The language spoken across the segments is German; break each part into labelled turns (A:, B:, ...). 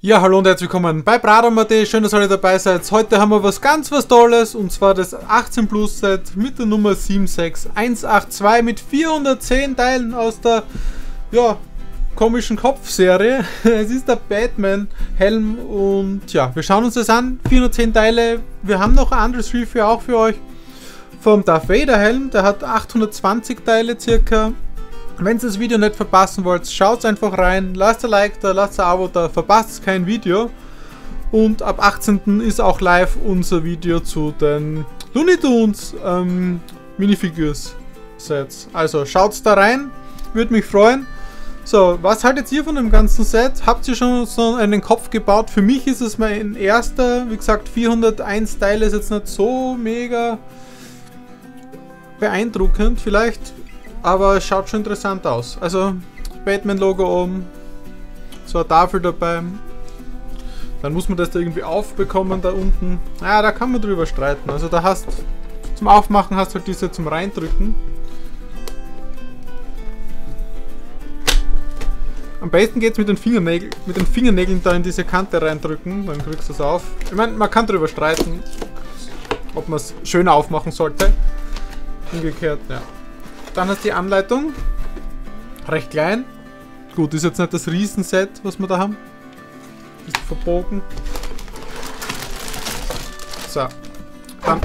A: Ja, hallo und herzlich willkommen bei Bradom.at. Schön, dass ihr dabei seid. Heute haben wir was ganz was Tolles und zwar das 18 Plus Set mit der Nummer 76182 mit 410 Teilen aus der ja, komischen Kopfserie. Es ist der Batman Helm und ja, wir schauen uns das an. 410 Teile. Wir haben noch ein anderes Review auch für euch vom Darth Vader Helm. Der hat 820 Teile circa. Wenn ihr das Video nicht verpassen wollt, schaut einfach rein, lasst ein Like da, lasst ein Abo da, verpasst kein Video. Und ab 18. ist auch live unser Video zu den Looney Tunes ähm, Minifigures Sets. Also schaut da rein, würde mich freuen. So, was haltet ihr von dem ganzen Set? Habt ihr schon so einen Kopf gebaut? Für mich ist es mein erster. Wie gesagt, 401 Teile ist jetzt nicht so mega beeindruckend. Vielleicht aber es schaut schon interessant aus. Also Batman-Logo oben, so eine Tafel dabei. Dann muss man das da irgendwie aufbekommen da unten. Ja, da kann man drüber streiten. Also da hast zum Aufmachen hast du halt diese zum Reindrücken. Am besten geht es mit den Fingernägeln, mit den Fingernägeln da in diese Kante reindrücken, dann kriegst du es auf. Ich meine, man kann drüber streiten, ob man es schöner aufmachen sollte. Umgekehrt, ja. Dann ist die Anleitung. Recht klein. Gut, ist jetzt nicht das Riesenset, was wir da haben. Ist verbogen. So. Dann.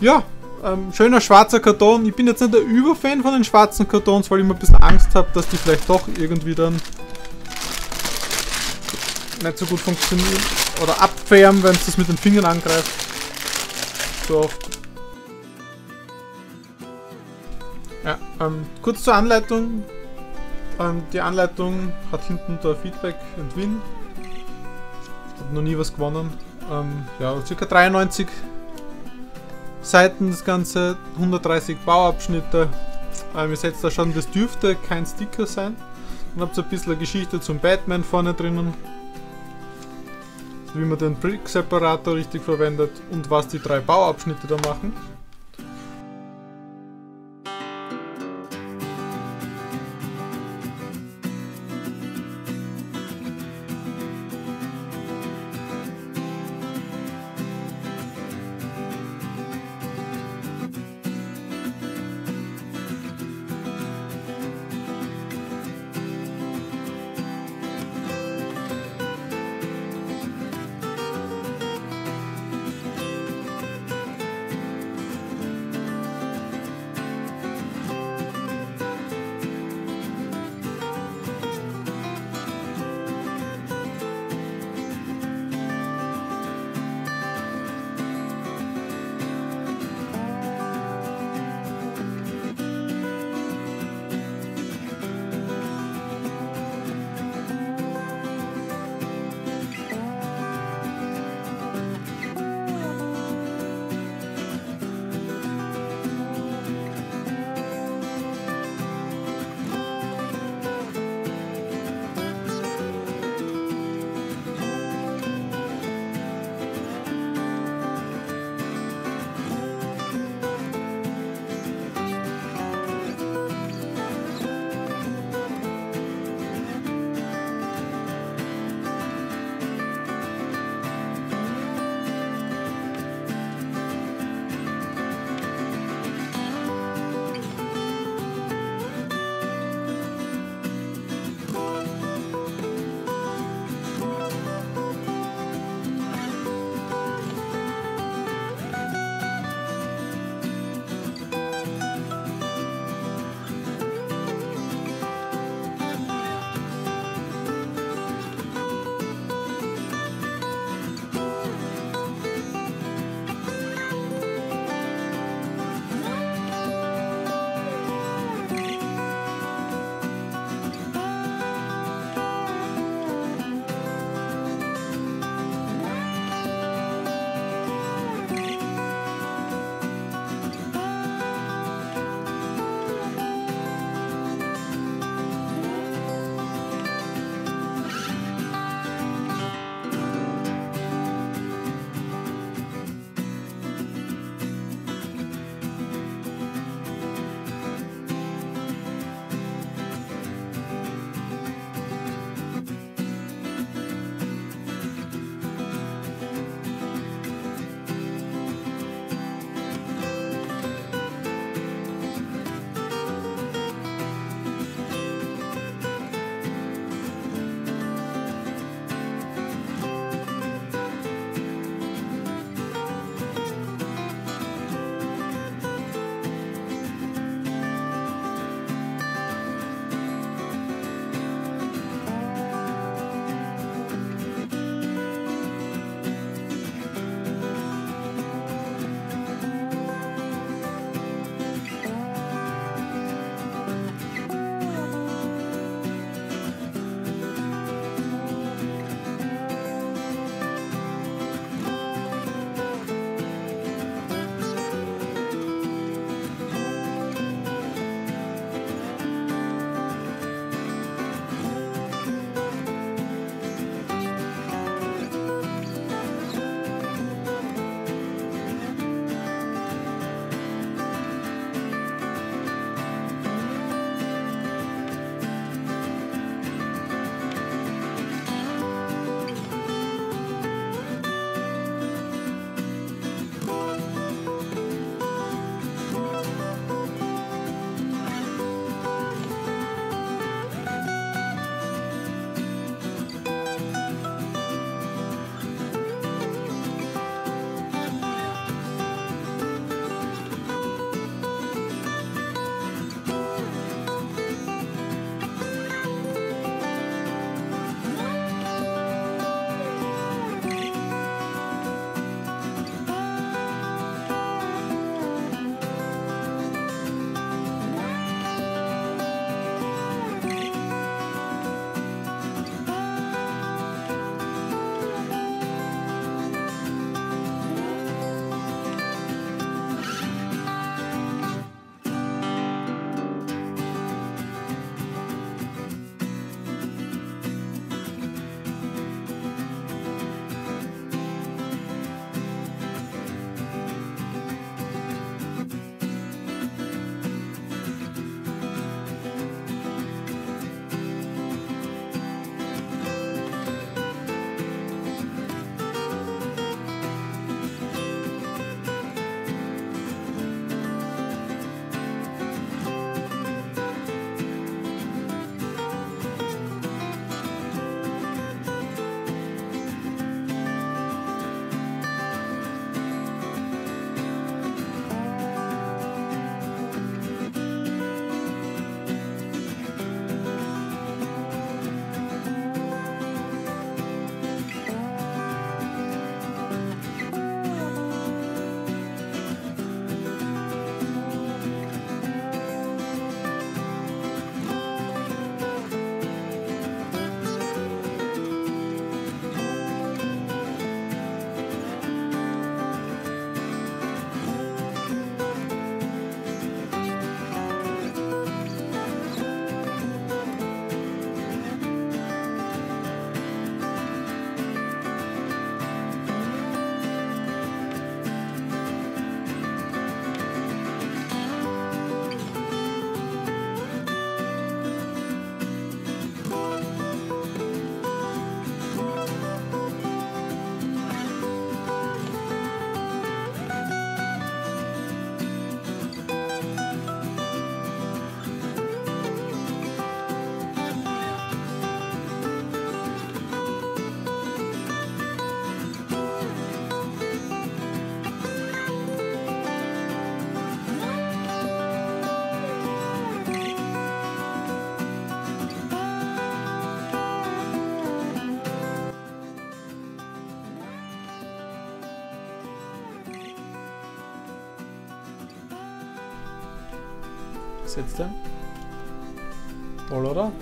A: Ja, ähm, schöner schwarzer Karton. Ich bin jetzt nicht der Überfan von den schwarzen Kartons, weil ich immer ein bisschen Angst habe, dass die vielleicht doch irgendwie dann nicht so gut funktionieren. Oder abfärben, wenn es das mit den Fingern angreift. So oft. Ähm, kurz zur Anleitung. Ähm, die Anleitung hat hinten da Feedback und Win. Hab noch nie was gewonnen. Ähm, ja, circa 93 Seiten das Ganze, 130 Bauabschnitte. Ähm, ihr seht da schon, das dürfte kein Sticker sein. Dann habt ihr ein bisschen Geschichte zum Batman vorne drinnen. Wie man den Brick-Separator richtig verwendet und was die drei Bauabschnitte da machen. Seht ihr? Toll, oder?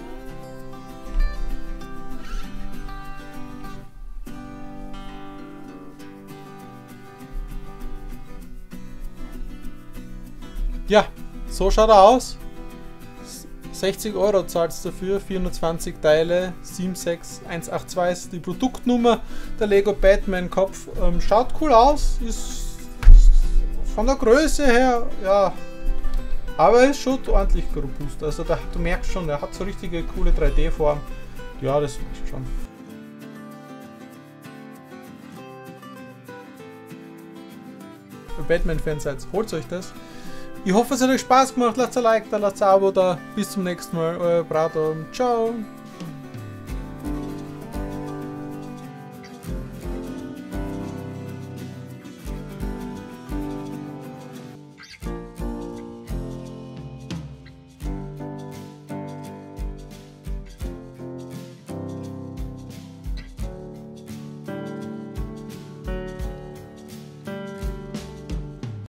A: Ja, so schaut er aus. 60 Euro zahlst du dafür, 420 Teile, 76182 ist die Produktnummer der Lego Batman Kopf. Ähm, schaut cool aus, ist von der Größe her, ja, aber ist schon ordentlich robust. Also da, du merkst schon, er hat so richtige coole 3D-Form. Ja, das passt schon. Batman-Fans seid, holt euch das. Ich hoffe, es hat euch Spaß gemacht. Lasst ein Like da, lasst ein Abo da. Bis zum nächsten Mal. Euer Brato. Ciao.